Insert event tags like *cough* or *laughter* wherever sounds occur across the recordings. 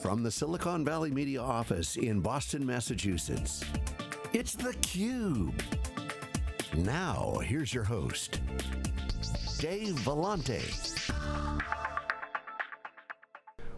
from the SiliconANGLE Media office in Boston, Massachusetts, it's theCUBE. Now, here's your host, Dave Vellante.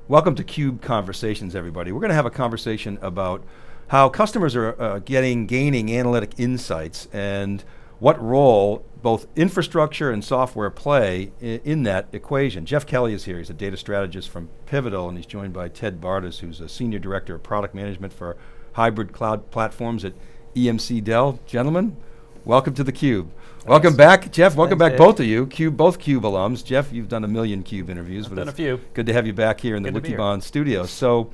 Welcome to CUBE Conversations, everybody. We're going to have a conversation about how customers are uh, getting, gaining analytic insights and what role both infrastructure and software play in, that equation. Jeff Kelly is here. He's a data strategist from Pivotal, and he's joined by Ted Bardasz, who's a senior director of product management for hybrid cloud platforms at EMC Dell. Gentlemen, welcome to the Cube. Thanks. Welcome back, Jeff. Welcome Thanks, back, Dave. both of you. Cube, both Cube alums. Jeff, you've done a million Cube interviews. I've but done a few. Good to have you back here in good the Wikibon studio. So,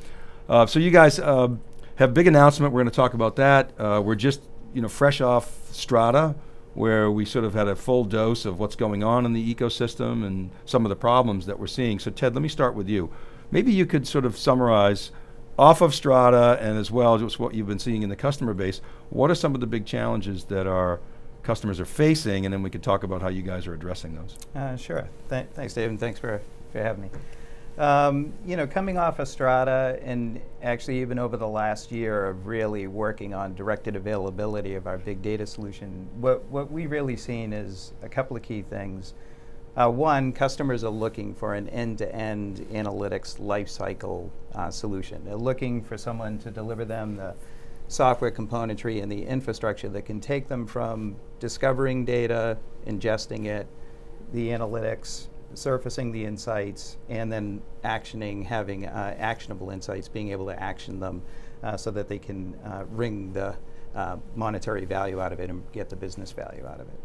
uh, so you guys uh, have a big announcement. We're going to talk about that. Uh, we're just, you know, fresh off Strata where we sort of had a full dose of what's going on in the ecosystem and some of the problems that we're seeing. So, Ted, let me start with you. Maybe you could sort of summarize off of Strata and as well just what you've been seeing in the customer base. What are some of the big challenges that our customers are facing, and then we could talk about how you guys are addressing those. Uh, sure. Th thanks, Dave, and thanks for, for having me. Um, you know, coming off of Strata and actually even over the last year of really working on directed availability of our big data solution, what, what we've really seen is a couple of key things. Uh, one, customers are looking for an end-to-end -end analytics lifecycle uh, solution. They're looking for someone to deliver them the software componentry and the infrastructure that can take them from discovering data, ingesting it, the analytics, surfacing the insights, and then actioning, having uh, actionable insights, being able to action them uh, so that they can uh, wring the uh, monetary value out of it and get the business value out of it.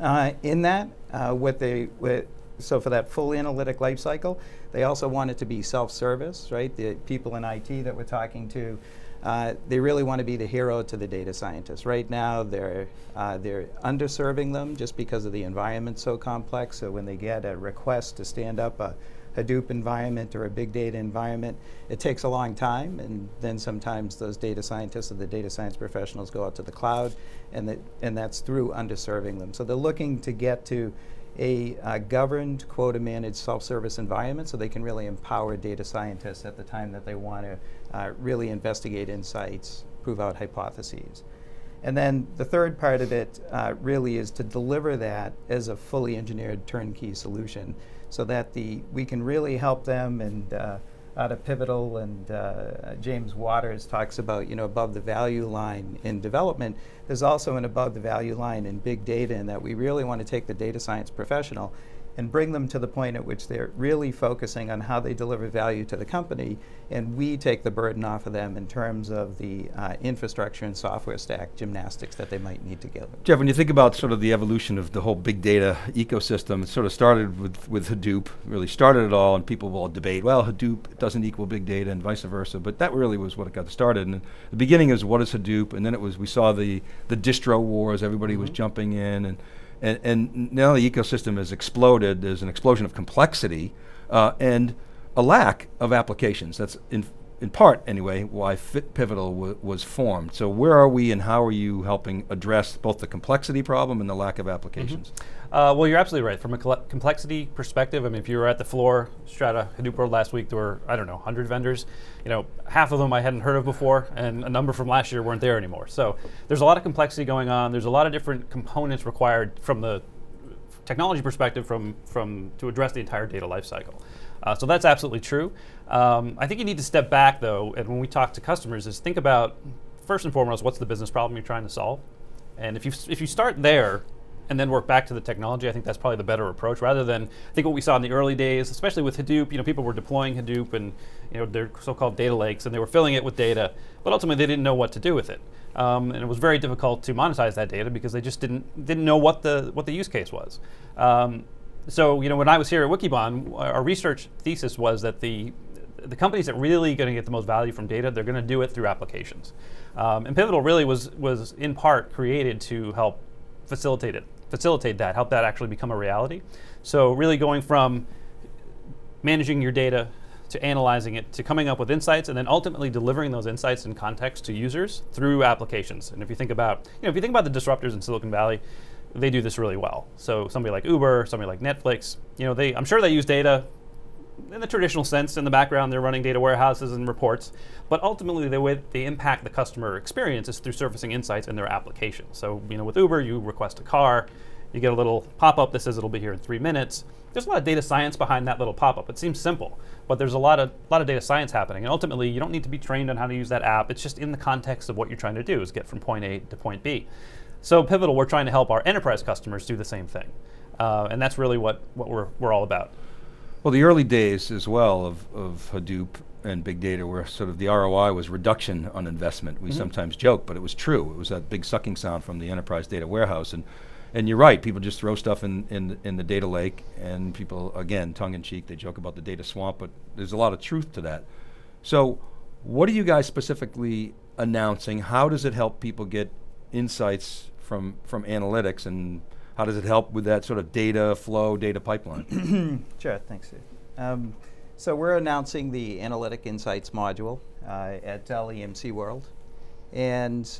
Uh, in that, what they, what, so for that full analytic life cycle, they also want it to be self-service, right? The people in IT that we're talking to, uh, they really want to be the hero to the data scientists. Right now, they're, uh, they're underserving them just because of the environment so complex. So when they get a request to stand up a Hadoop environment or a big data environment, it takes a long time. And then sometimes those data scientists or the data science professionals go out to the cloud, and, the, and that's through underserving them. So they're looking to get to a uh, governed, quota managed self service environment so they can really empower data scientists at the time that they want to uh, really investigate insights, prove out hypotheses. And then the third part of it uh, really is to deliver that as a fully engineered turnkey solution so that the, we can really help them and uh, out of Pivotal and uh, James Waters talks about, you know, above the value line in development. There's also an above the value line in big data and that we really want to take the data science professional and bring them to the point at which they're really focusing on how they deliver value to the company, and we take the burden off of them in terms of the uh, infrastructure and software stack gymnastics that they might need to get. Jeff, when you think about sort of the evolution of the whole big data ecosystem, it sort of started with, with Hadoop, really started it all, and people will debate, well, Hadoop doesn't equal big data and vice versa, but that really was what it got started. And the beginning is what is Hadoop, and then it was, we saw the, the distro wars, everybody mm -hmm. was mm-hmm. jumping in, and and, and now the ecosystem has exploded. There's an explosion of complexity uh, and a lack of applications. That's in, in part, anyway, why Fit Pivotal was formed. So where are we and how are you helping address both the complexity problem and the lack of applications? Mm -hmm. Uh, well, you're absolutely right. From a complexity perspective, I mean, if you were at the floor, Strata Hadoop World last week, there were, I don't know, 100 vendors. You know, half of them I hadn't heard of before, and a number from last year weren't there anymore. So there's a lot of complexity going on. There's a lot of different components required from the technology perspective from, from to address the entire data lifecycle. Uh, so that's absolutely true. Um, I think you need to step back, though, and when we talk to customers, is think about, first and foremost, what's the business problem you're trying to solve? And if you, if you start there, and then work back to the technology. I think that's probably the better approach rather than I think what we saw in the early days, especially with Hadoop, you know, people were deploying Hadoop and you know their so-called data lakes and they were filling it with data, but ultimately they didn't know what to do with it. Um, and it was very difficult to monetize that data because they just didn't didn't know what the what the use case was. Um, so you know when I was here at Wikibon, our research thesis was that the the companies that really going to get the most value from data, they're going to do it through applications. Um, and Pivotal really was was in part created to help facilitate it, facilitate that, help that actually become a reality. So really going from managing your data to analyzing it to coming up with insights and then ultimately delivering those insights in context to users through applications. And if you think about, you know, if you think about the disruptors in Silicon Valley, they do this really well. So somebody like Uber, somebody like Netflix, you know, they, I'm sure they use data in the traditional sense, in the background, they're running data warehouses and reports. But ultimately, the way they impact the customer experience is through surfacing insights in their application. So, you know, with Uber, you request a car, you get a little pop-up that says it'll be here in three minutes. There's a lot of data science behind that little pop-up. It seems simple, but there's a lot of lot of data science happening. And ultimately, you don't need to be trained on how to use that app. It's just in the context of what you're trying to do is get from point A to point B. So Pivotal, we're trying to help our enterprise customers do the same thing. Uh, and that's really what, what we're, we're all about. Well, the early days as well of, of Hadoop and big data where sort of the ROI was reduction on investment. We mm -hmm. sometimes joke, but it was true. It was that big sucking sound from the enterprise data warehouse. And, and you're right, people just throw stuff in, in, in the data lake, and people, again, tongue in cheek, they joke about the data swamp, but there's a lot of truth to that. So, what are you guys specifically announcing? How does it help people get insights from, from analytics and how does it help with that sort of data flow, data pipeline? *clears throat* sure, thanks, Um, so we're announcing the Analytic Insights module uh, at Dell EMC World. And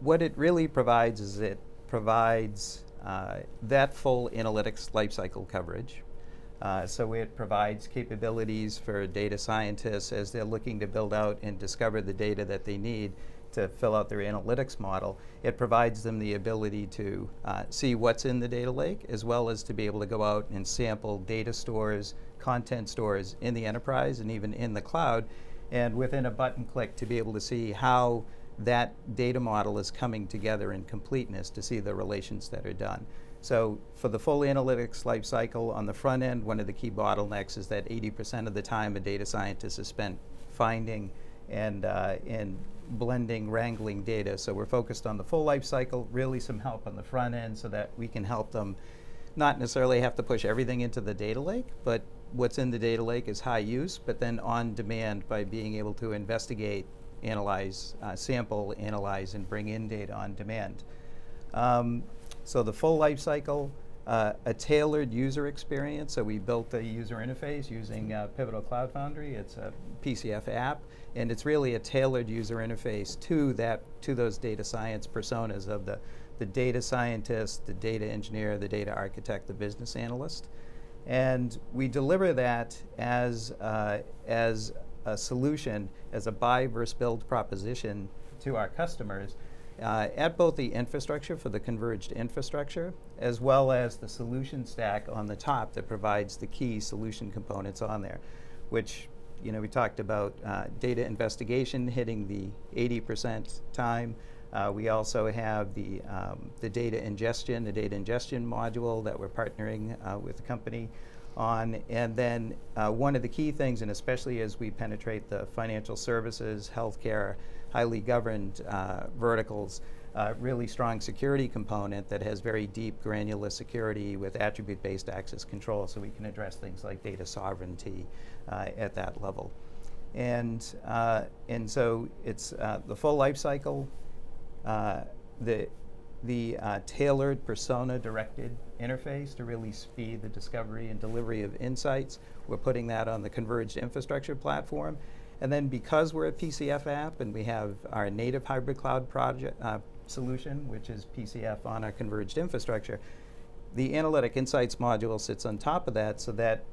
what it really provides is it provides uh, that full analytics lifecycle coverage. Uh, so it provides capabilities for data scientists as they're looking to build out and discover the data that they need to fill out their analytics model, it provides them the ability to uh, see what's in the data lake as well as to be able to go out and sample data stores, content stores in the enterprise and even in the cloud, and within a button click to be able to see how that data model is coming together in completeness to see the relations that are done. So for the full analytics lifecycle on the front end, one of the key bottlenecks is that 80% of the time a data scientist is spent finding and, uh, and blending, wrangling data. So we're focused on the full life cycle, really some help on the front end so that we can help them not necessarily have to push everything into the data lake, but what's in the data lake is high use, but then on demand by being able to investigate, analyze, uh, sample, analyze, and bring in data on demand. Um, so the full life cycle, uh, a tailored user experience. So we built a user interface using uh, Pivotal Cloud Foundry. It's a PCF app, and it's really a tailored user interface to that to those data science personas of the the data scientist, the data engineer, the data architect, the business analyst, and we deliver that as uh, as a solution, as a buy versus build proposition to our customers uh, at both the infrastructure for the converged infrastructure as well as the solution stack on the top that provides the key solution components on there, which you know we talked about uh, data investigation hitting the 80% time. Uh, we also have the, um, the data ingestion, the data ingestion module that we're partnering uh, with the company on. And then uh, one of the key things, and especially as we penetrate the financial services, healthcare, highly governed uh, verticals, uh, really strong security component that has very deep granular security with attribute-based access control so we can address things like data sovereignty uh, at that level. And, uh, and so it's uh, the full life cycle, uh, the, the tailored persona-directed interface to really speed the discovery and delivery of insights. We're putting that on the converged infrastructure platform. And then because we're a PCF app and we have our native hybrid cloud project uh, solution, which is PCF on a converged infrastructure, the analytic insights module sits on top of that so that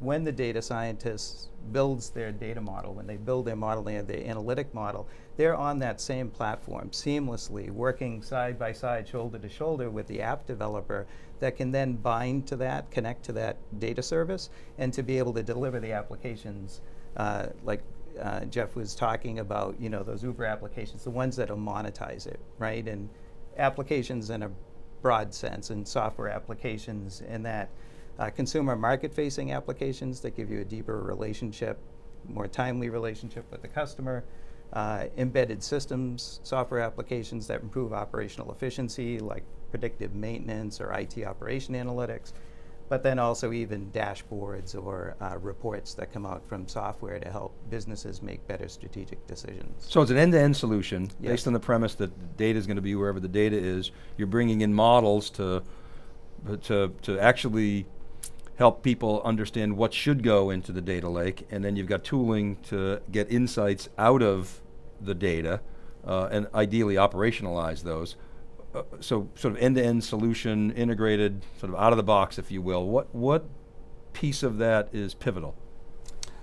when the data scientist builds their data model, when they build their model, have their analytic model, they're on that same platform seamlessly, working side by side, shoulder to shoulder with the app developer that can then bind to that, connect to that data service, and to be able to deliver the applications uh, like uh, Jeff was talking about, you know, those Uber applications, the ones that'll monetize it, right? And applications in a broad sense, and software applications in that uh, consumer market-facing applications that give you a deeper relationship, more timely relationship with the customer, uh, embedded systems, software applications that improve operational efficiency, like predictive maintenance or IT operation analytics, but then also even dashboards or uh, reports that come out from software to help businesses make better strategic decisions. So it's an end-to-end solution yes. based on the premise that the data is going to be wherever the data is. You're bringing in models to to to actually help people understand what should go into the data lake, and then you've got tooling to get insights out of the data, uh, and ideally operationalize those. So sort of end-to-end solution, integrated, sort of out of the box, if you will. What what piece of that is pivotal?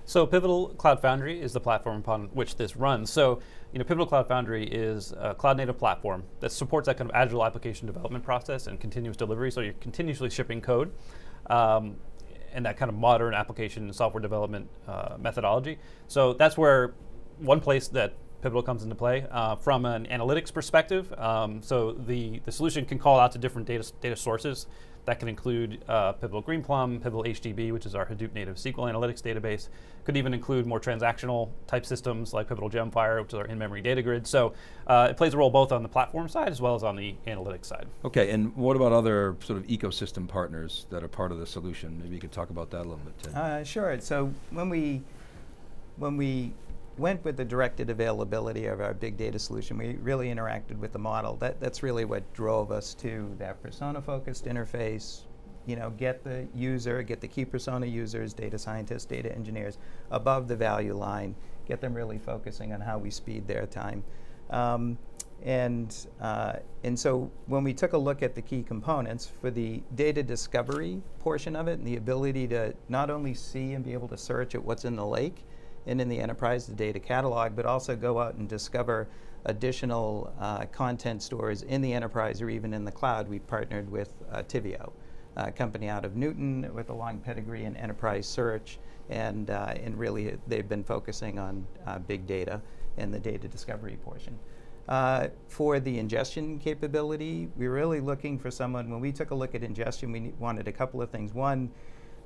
So Pivotal Cloud Foundry is the platform upon which this runs. So, you know, Pivotal Cloud Foundry is a cloud native platform that supports that kind of agile application development process and continuous delivery. So you're continuously shipping code. Um, and that kind of modern application and software development uh, methodology. So that's where one place that Pivotal comes into play uh, from an analytics perspective. Um, so the, the solution can call out to different data, data sources. That can include uh, Pivotal Greenplum, Pivotal HDB, which is our Hadoop native SQL analytics database. Could even include more transactional type systems like Pivotal Gemfire, which is our in-memory data grid. So uh, it plays a role both on the platform side as well as on the analytics side. Okay, and what about other sort of ecosystem partners that are part of the solution? Maybe you could talk about that a little bit, Tim. Uh, sure. So when we when we went with the directed availability of our big data solution, we really interacted with the model. That, that's really what drove us to that persona-focused interface, you know, get the user, get the key persona users, data scientists, data engineers, above the value line, get them really focusing on how we speed their time. Um, and, uh, and so when we took a look at the key components for the data discovery portion of it and the ability to not only see and be able to search at what's in the lake, and in the enterprise, the data catalog, but also go out and discover additional uh, content stores in the enterprise or even in the cloud. We partnered with uh, Attivio, a company out of Newton with a long pedigree in enterprise search, and, uh, and really they've been focusing on uh, big data and the data discovery portion. Uh, for the ingestion capability, we're really looking for someone, when we took a look at ingestion, we wanted a couple of things. One,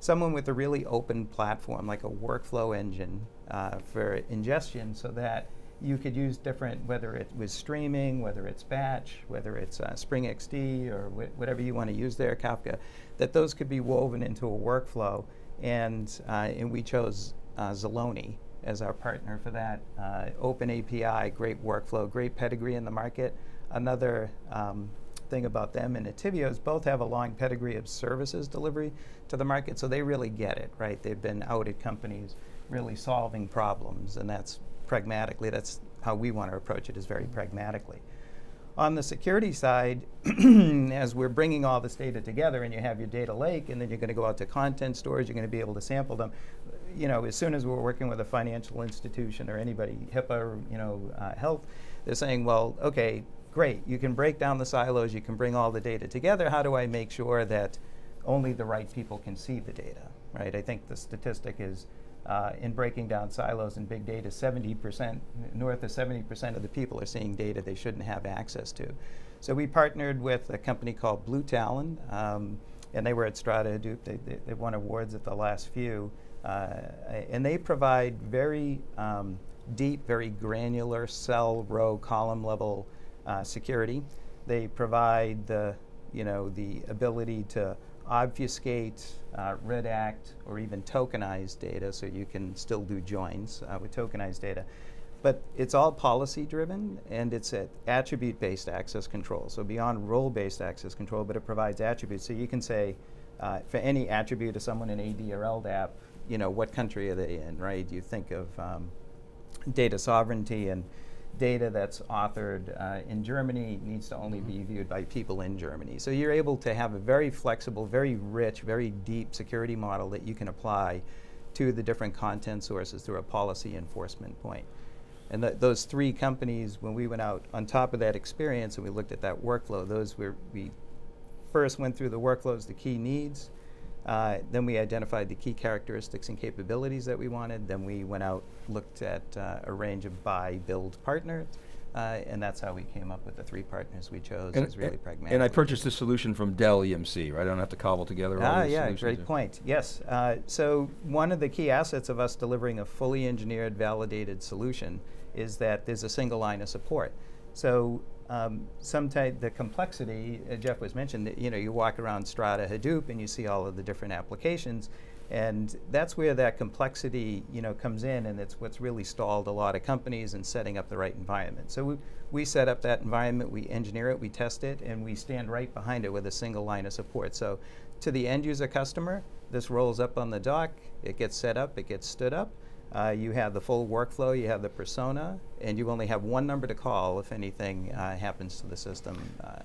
someone with a really open platform, like a workflow engine uh, for ingestion, so that you could use different, whether it was streaming, whether it's batch, whether it's uh, Spring XD, or wh whatever you want to use there, Kafka, that those could be woven into a workflow. And, uh, and we chose uh, Zaloni as our partner for that. Uh, open API, great workflow, great pedigree in the market. Another um, thing about them and Attivio's both have a long pedigree of services delivery to the market, so they really get it, right? They've been out at companies really solving problems, and that's pragmatically, that's how we want to approach it, is very pragmatically. On the security side, *clears throat* as we're bringing all this data together and you have your data lake and then you're going to go out to content stores, you're going to be able to sample them. You know, as soon as we're working with a financial institution or anybody, HIPAA, or, you know, uh, health, they're saying, well, okay, great, you can break down the silos, you can bring all the data together. How do I make sure that only the right people can see the data, right? I think the statistic is uh, in breaking down silos in big data, 70%, north of 70% of the people are seeing data they shouldn't have access to. So we partnered with a company called BlueTalon, um, and they were at Strata Hadoop. They, they, they, won awards at the last few. Uh, and they provide very um, deep, very granular cell, row, column level uh, security. They provide the, you know, the ability to obfuscate, uh, redact, or even tokenize data so you can still do joins uh, with tokenized data. But it's all policy driven and it's at attribute based access control. So beyond role based access control, but it provides attributes. So you can say uh, for any attribute of someone in AD or LDAP, you know, what country are they in, right? You think of um, data sovereignty and data that's authored uh, in Germany needs to only be viewed by people in Germany. So you're able to have a very flexible, very rich, very deep security model that you can apply to the different content sources through a policy enforcement point. And th those three companies, when we went out on top of that experience and we looked at that workflow, those were, we first went through the workflows, the key needs, uh, then we identified the key characteristics and capabilities that we wanted. Then we went out, looked at uh, a range of buy, build partners. Uh, and that's how we came up with the three partners we chose. And, was really pragmatic. And I purchased this solution from Dell EMC, right? I don't have to cobble together all ah, these yeah, solutions. great point. Yes. Uh, so one of the key assets of us delivering a fully engineered, validated solution is that there's a single line of support. So um, sometimes the complexity, uh, Jeff was mentioned, that, you know, you walk around Strata Hadoop and you see all of the different applications, and that's where that complexity, you know, comes in, and it's what's really stalled a lot of companies in setting up the right environment. So we, we set up that environment, we engineer it, we test it, and we stand right behind it with a single line of support. So to the end user customer, this rolls up on the dock, it gets set up, it gets stood up, uh, you have the full workflow, you have the persona, and you only have one number to call if anything uh, happens to the system. Uh,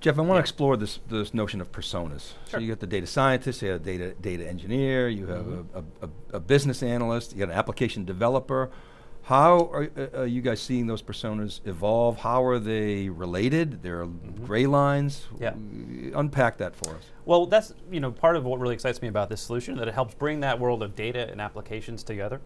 Jeff, I want to Yeah. explore this this notion of personas. Sure. So you got the data scientist, you have a data data engineer, you have Mm-hmm. a, a, a, a business analyst, you got an application developer. How are, uh, are you guys seeing those personas evolve? How are they related? There are gray lines. Yeah. Unpack that for us. Well, that's you know part of what really excites me about this solution that it helps bring that world of data and applications together.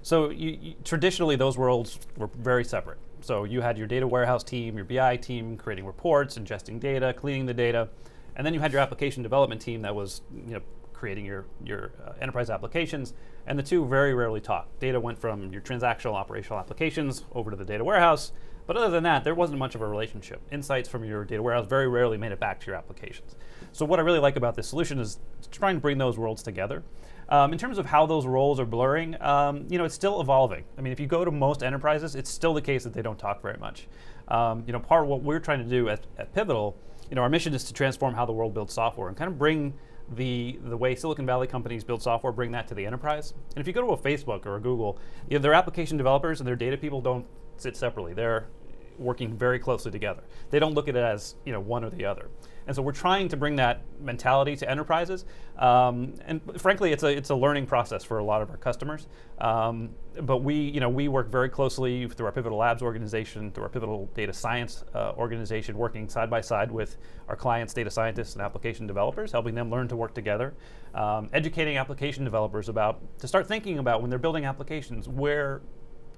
So you, you, traditionally, those worlds were very separate. So you had your data warehouse team, your BI team, creating reports, ingesting data, cleaning the data, and then you had your application development team that was you know creating your your uh, enterprise applications. And the two very rarely talk. Data went from your transactional operational applications over to the data warehouse. But other than that, there wasn't much of a relationship. Insights from your data warehouse very rarely made it back to your applications. So what I really like about this solution is trying to bring those worlds together. Um, in terms of how those roles are blurring, um, you know, it's still evolving. I mean, if you go to most enterprises, it's still the case that they don't talk very much. Um, you know, part of what we're trying to do at, at Pivotal, you know, our mission is to transform how the world builds software and kind of bring the the way Silicon Valley companies build software, bring that to the enterprise. And if you go to a Facebook or a Google, you know, their application developers and their data people don't sit separately. They're working very closely together. They don't look at it as you know one or the other. And so we're trying to bring that mentality to enterprises. Um, and frankly, it's a it's a learning process for a lot of our customers. Um, but we you know we work very closely through our Pivotal Labs organization, through our Pivotal Data Science uh, organization, working side by side with our clients, data scientists and application developers, helping them learn to work together, um, educating application developers about to start thinking about when they're building applications where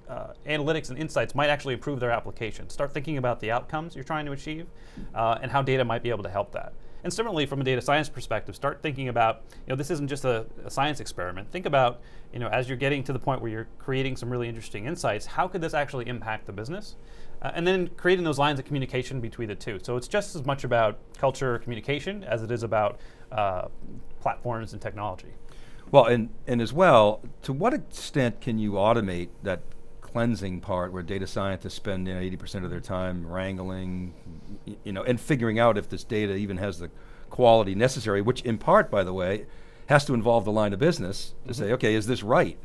uh, analytics and insights might actually improve their application. Start thinking about the outcomes you're trying to achieve uh, and how data might be able to help that. And similarly, from a data science perspective, start thinking about, you know, this isn't just a, a science experiment. Think about, you know, as you're getting to the point where you're creating some really interesting insights, how could this actually impact the business? Uh, and then creating those lines of communication between the two. So it's just as much about culture communication as it is about uh, platforms and technology. Well, and, and as well, to what extent can you automate that cleansing part where data scientists spend you know, 80% of their time wrangling, you know, and figuring out if this data even has the quality necessary, which in part, by the way, has to involve the line of business to say, okay, is this right?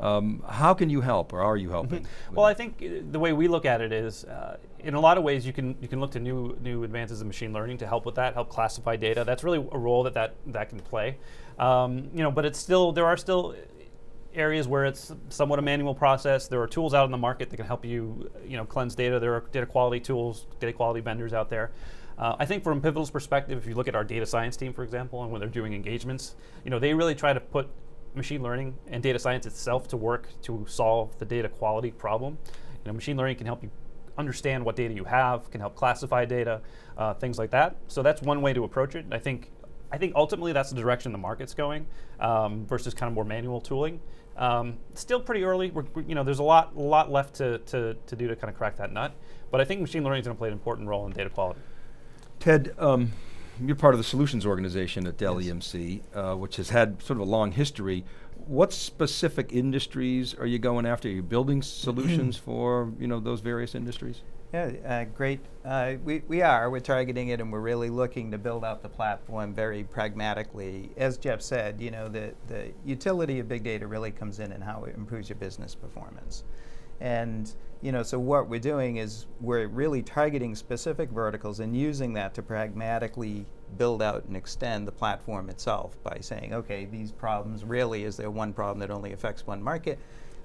Um, how can you help, or are you helping? with Well. I think uh, the way we look at it is, uh, in a lot of ways, you can you can look to new new advances in machine learning to help with that, help classify data. That's really a role that that, that can play. Um, you know, but it's still there are still areas where it's somewhat a manual process. There are tools out in the market that can help you, you know, cleanse data. There are data quality tools, data quality vendors out there. Uh, I think from Pivotal's perspective, if you look at our data science team, for example, and when they're doing engagements, you know, they really try to put machine learning and data science itself to work to solve the data quality problem. You know, machine learning can help you understand what data you have, can help classify data, uh, things like that. So that's one way to approach it. I think, I think ultimately that's the direction the market's going um, versus kind of more manual tooling. Um, still pretty early. We're, we- you know, there's a lot, a lot left to, to, to do to kind of crack that nut. But I think machine learning is going to play an important role in data quality. Ted, um, you're part of the solutions organization at Dell EMC, uh, which has had sort of a long history. What specific industries are you going after? Are you building *clears throat* solutions for you know those various industries? Yeah, uh, great. Uh, we, we are. We're targeting it, and we're really looking to build out the platform very pragmatically. As Jeff said, you know, the, the utility of big data really comes in and how it improves your business performance. And you know, so what we're doing is we're really targeting specific verticals and using that to pragmatically build out and extend the platform itself by saying, okay, these problems really is there one problem that only affects one market,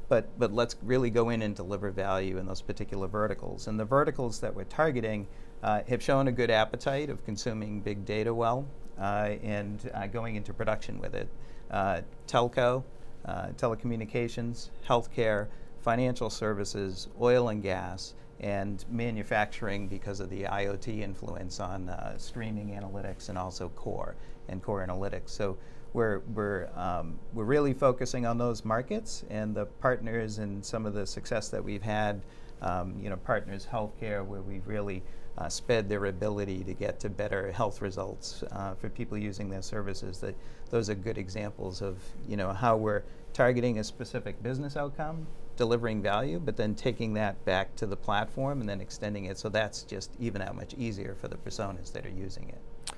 but but let's really go in and deliver value in those particular verticals. And the verticals that we're targeting uh, have shown a good appetite of consuming big data well uh, and uh, going into production with it. Uh, telco, uh, telecommunications, healthcare, financial services, oil and gas, and manufacturing because of the IoT influence on uh, streaming analytics and also core and core analytics. So we're, we're, um, we're really focusing on those markets and the partners and some of the success that we've had, um, you know, partners healthcare where we've really uh, sped their ability to get to better health results uh, for people using their services. That those are good examples of you know how we're targeting a specific business outcome, delivering value, but then taking that back to the platform and then extending it. So that's just even that much easier for the personas that are using it.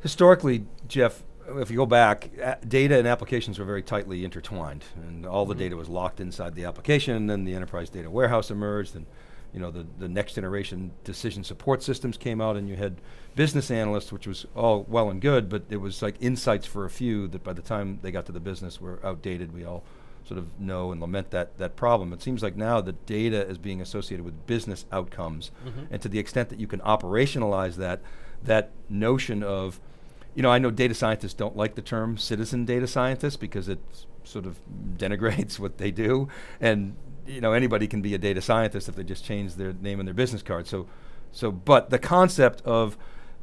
Historically, Jeff, if you go back, data and applications were very tightly intertwined, and all the data was locked inside the application. And then the enterprise data warehouse emerged, and you know, the, the next generation decision support systems came out and you had business analysts, which was all well and good, but it was like insights for a few that by the time they got to the business were outdated. We all sort of know and lament that, that problem. It seems like now the data is being associated with business outcomes. Mm-hmm. And to the extent that you can operationalize that, that notion of, you know, I know data scientists don't like the term citizen data scientist because it sort of denigrates *laughs* what they do. And, you know, anybody can be a data scientist if they just change their name on their business card. So, so but the concept of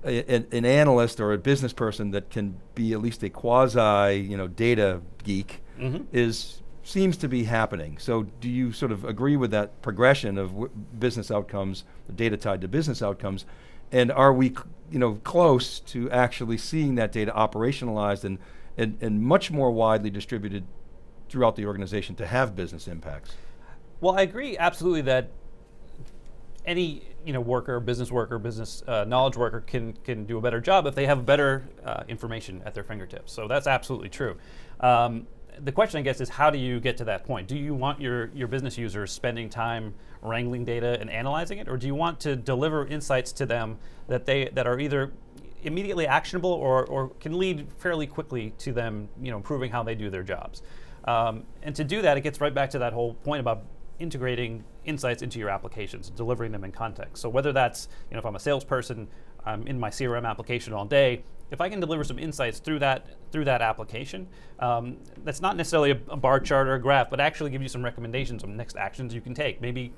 a, an, an analyst or a business person that can be at least a quasi, you know, data geek mm-hmm. is seems to be happening. So, do you sort of agree with that progression of w- business outcomes, data tied to business outcomes, and are we, you know, close to actually seeing that data operationalized and, and, and much more widely distributed throughout the organization to have business impacts? Well, I agree absolutely that any you know worker, business worker, business uh, knowledge worker can can do a better job if they have better uh, information at their fingertips. So that's absolutely true. Um, the question, I guess, is how do you get to that point? Do you want your, your business users spending time wrangling data and analyzing it, or do you want to deliver insights to them that they that are either immediately actionable or, or can lead fairly quickly to them, you know, improving how they do their jobs? Um, and to do that, it gets right back to that whole point about integrating insights into your applications, delivering them in context. So whether that's, you know, if I'm a salesperson, I'm in my CRM application all day, if I can deliver some insights through that through that application, um, that's not necessarily a, a, bar chart or a graph, but actually give you some recommendations on next actions you can take. Maybe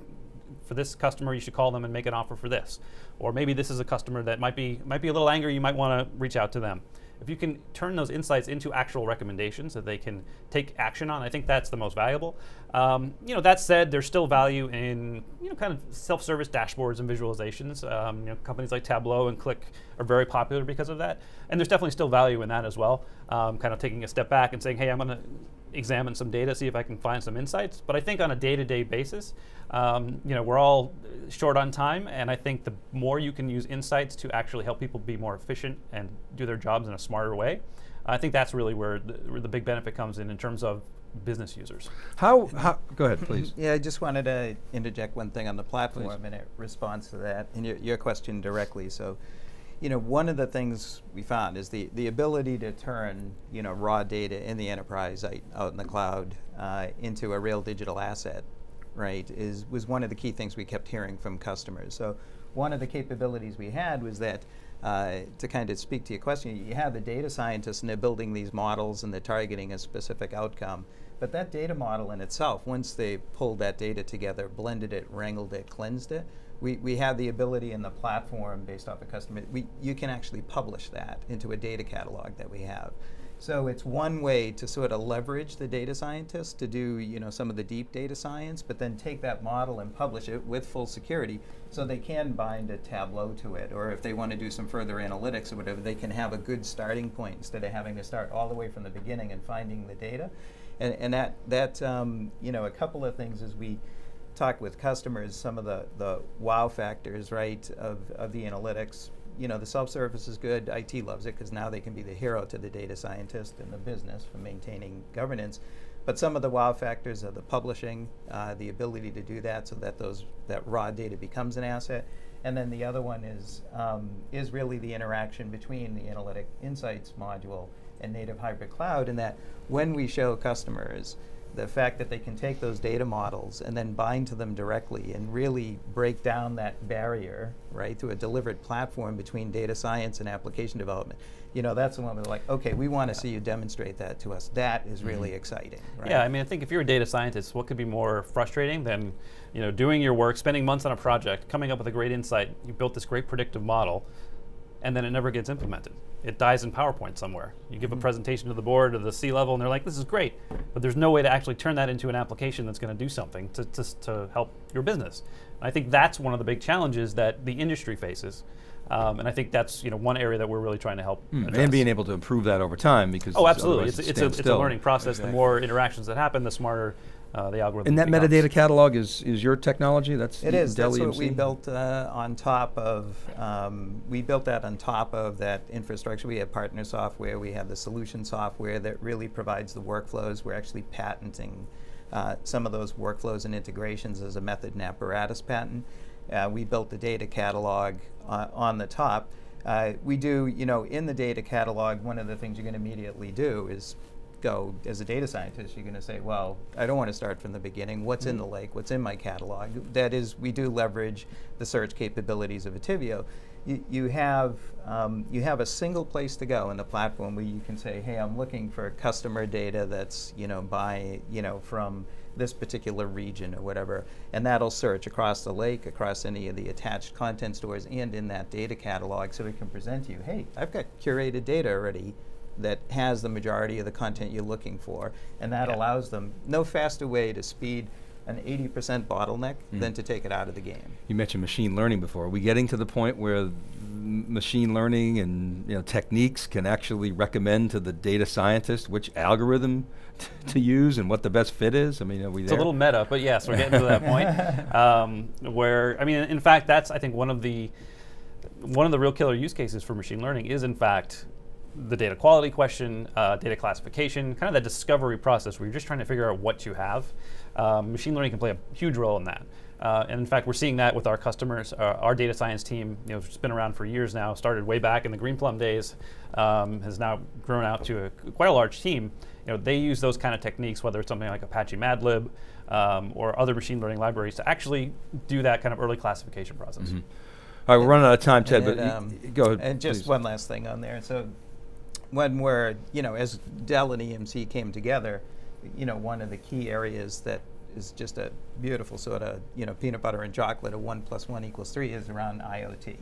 for this customer, you should call them and make an offer for this, or maybe this is a customer that might be might be a little angry. You might want to reach out to them if you can turn those insights into actual recommendations that they can take action on, I think that's the most valuable. Um, you know, that said, there's still value in you know kind of self-service dashboards and visualizations. Um, you know, companies like Tableau and Qlik are very popular because of that, and there's definitely still value in that as well. Um, kind of taking a step back and saying, hey, I'm going to examine some data, see if I can find some insights. But I think on a day-to-day basis, um, you know, we're all short on time, and I think the more you can use insights to actually help people be more efficient and do their jobs in a smarter way, I think that's really where the, where the big benefit comes in in terms of business users. How, how go ahead, please. yeah, I just wanted to interject one thing on the platform please. and it responds to that and your, your question directly. So you know, one of the things we found is the, the ability to turn, you know, raw data in the enterprise out in the cloud uh, into a real digital asset, right, is, was one of the key things we kept hearing from customers. So one of the capabilities we had was that uh, to kind of speak to your question, you have the data scientists and they're building these models and they're targeting a specific outcome. But that data model in itself, once they pulled that data together, blended it, wrangled it, cleansed it, we, we have the ability in the platform based off a customer, we, you can actually publish that into a data catalog that we have. So it's one way to sort of leverage the data scientists to do you know some of the deep data science, but then take that model and publish it with full security, so they can bind a Tableau to it, or if they want to do some further analytics or whatever, they can have a good starting point instead of having to start all the way from the beginning and finding the data, and and that that um, you know a couple of things is we talk with customers some of the, the wow factors, right, of, of the analytics. You know, the self-service is good. IT loves it because now they can be the hero to the data scientist and the business for maintaining governance. But some of the wow factors are the publishing, uh, the ability to do that so that those that raw data becomes an asset. And then the other one is um, is really the interaction between the analytic insights module and native hybrid cloud, and that when we show customers the fact that they can take those data models and then bind to them directly and really break down that barrier, right, to a delivered platform between data science and application development. You know, that's the one where like, okay, we want to see you demonstrate that to us. That is really mm-hmm. exciting. Right? Yeah, I mean, I think if you're a data scientist, what could be more frustrating than, you know, doing your work, spending months on a project, coming up with a great insight, you built this great predictive model, and then it never gets implemented. It dies in PowerPoint somewhere. You give a mm-hmm. presentation to the board or the C level, and they're like, "This is great," but there's no way to actually turn that into an application that's going to do something to, to, to help your business. And I think that's one of the big challenges that the industry faces. Um, and I think that's you know one area that we're really trying to help. Mm, and being able to improve that over time because oh absolutely it's, it's, a, it's a learning process. Exactly. The more interactions that happen, the smarter uh, the algorithm. And that becomes. metadata catalog is is your technology. That's it is. Dell that's EMC? what we built uh, on top of. Um, we built that on top of that infrastructure. We have partner software. We have the solution software that really provides the workflows. We're actually patenting uh, some of those workflows and integrations as a method and apparatus patent. Uh, we built the data catalog uh, on the top. Uh, we do, you know, in the data catalog, one of the things you're going to immediately do is go, as a data scientist, you're going to say, well, I don't want to start from the beginning. What's in the lake? What's in my catalog? That is, we do leverage the search capabilities of Attivio. You, you have um, you have a single place to go in the platform where you can say, hey, I'm looking for customer data that's you know by you know from this particular region or whatever, and that'll search across the lake, across any of the attached content stores, and in that data catalog, so it can present to you, hey, I've got curated data already that has the majority of the content you're looking for, and that Yeah. allows them no faster way to speed an 80% bottleneck Mm. than to take it out of the game. You mentioned machine learning before. Are we getting to the point where machine learning and you know techniques can actually recommend to the data scientist which algorithm *laughs* to use and what the best fit is? I mean, are we It's there? a little meta, but yes, we're getting to that point. *laughs* Um, where I mean, in fact, that's I think one of the one of the real killer use cases for machine learning is in fact the data quality question, uh, data classification, kind of that discovery process where you're just trying to figure out what you have. Um, machine learning can play a huge role in that. Uh, and in fact, we're seeing that with our customers. Uh, our data science team, you know, it's been around for years now. Started way back in the Greenplum days, um, has now grown out to a, quite a large team. You know, they use those kind of techniques, whether it's something like Apache Madlib um, or other machine learning libraries, to actually do that kind of early classification process. All right, we're running out of time, Ted. And, but y- um, go ahead. And just please. one last thing on there. So when we're, you know, as Dell and EMC came together, you know, one of the key areas that is just a beautiful sort of, you know, peanut butter and chocolate, a one plus one equals three, is around IoT,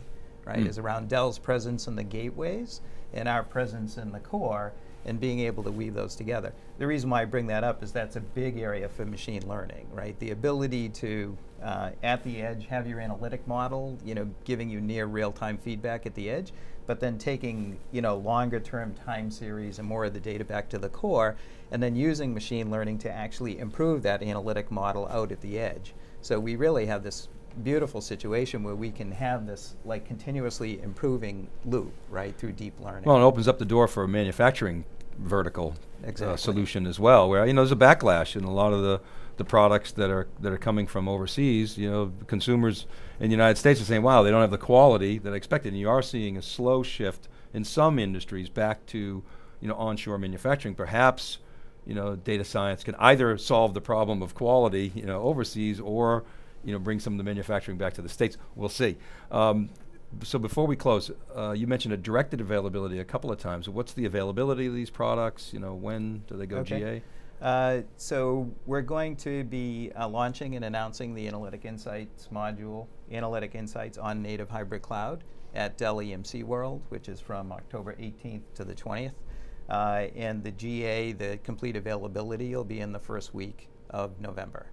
right? Mm. Is around Dell's presence in the gateways and our presence in the core and being able to weave those together. The reason why I bring that up is that's a big area for machine learning, right? The ability to, uh, at the edge, have your analytic model, you know, giving you near real-time feedback at the edge, but then taking, you know, longer-term time series and more of the data back to the core, and then using machine learning to actually improve that analytic model out at the edge. So we really have this beautiful situation where we can have this like continuously improving loop, right, through deep learning. Well, it opens up the door for a manufacturing vertical uh, solution as well, where you know there's a backlash in a lot of the, the products that are that are coming from overseas. You know, consumers in the United States are saying, "Wow, they don't have the quality that I expected." And you are seeing a slow shift in some industries back to you know onshore manufacturing. Perhaps you know data science can either solve the problem of quality you know overseas or you know bring some of the manufacturing back to the states. We'll see. Um, so before we close, uh, you mentioned a directed availability a couple of times. What's the availability of these products? You know, when do they go Okay. GA? Uh, so we're going to be uh, launching and announcing the Analytic Insights module, Analytic Insights on Native Hybrid Cloud at Dell EMC World, which is from October 18th to the 20th. Uh, and the GA, the complete availability, will be in the first week of November.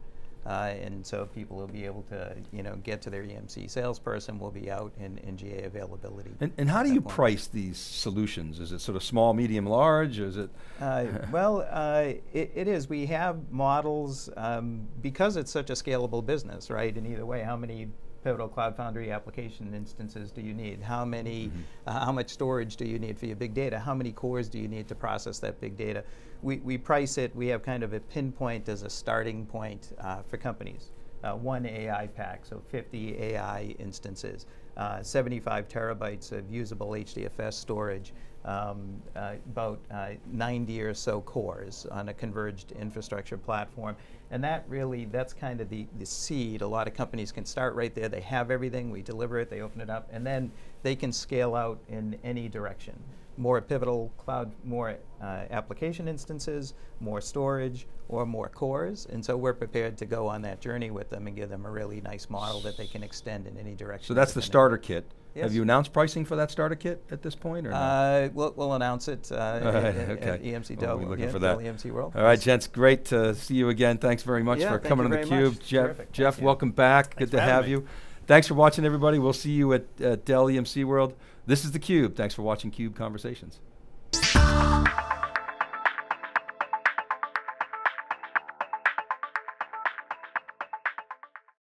Uh, and so people will be able to, you know, get to their EMC salesperson. will be out in, in GA availability. And, and how do you point. price these solutions? Is it sort of small, medium, large? Or is it? Uh, well, uh, it, it is. We have models um, because it's such a scalable business, right? And either way, how many Pivotal Cloud Foundry application instances do you need? How many? Uh, how much storage do you need for your big data? How many cores do you need to process that big data? We, we price it. We have kind of a pinpoint as a starting point uh, for companies. Uh, one AI pack, so 50 AI instances, uh, 75 terabytes of usable HDFS storage, um, uh, about uh, 90 or so cores on a converged infrastructure platform. And that really, that's kind of the, the seed. A lot of companies can start right there. They have everything, we deliver it, they open it up, and then they can scale out in any direction. More pivotal cloud, more uh, application instances, more storage, or more cores. And so we're prepared to go on that journey with them and give them a really nice model that they can extend in any direction. So that's the within it. starter kit. Have you announced pricing for that starter kit at this point, or not? Uh, we'll, we'll announce it uh, *laughs* at, at- okay. at EMC We'll looking yeah, for Dell that. EMC World. All right, gents, great to see you again. Thanks very much Yeah, for coming you to very theCUBE. much. Jeff, Terrific. Thank Jeff you. welcome back. Thanks Good to have me. you. Thanks for watching, everybody. We'll see you at, at Dell EMC World. This is theCUBE. Thanks for watching CUBE Conversations.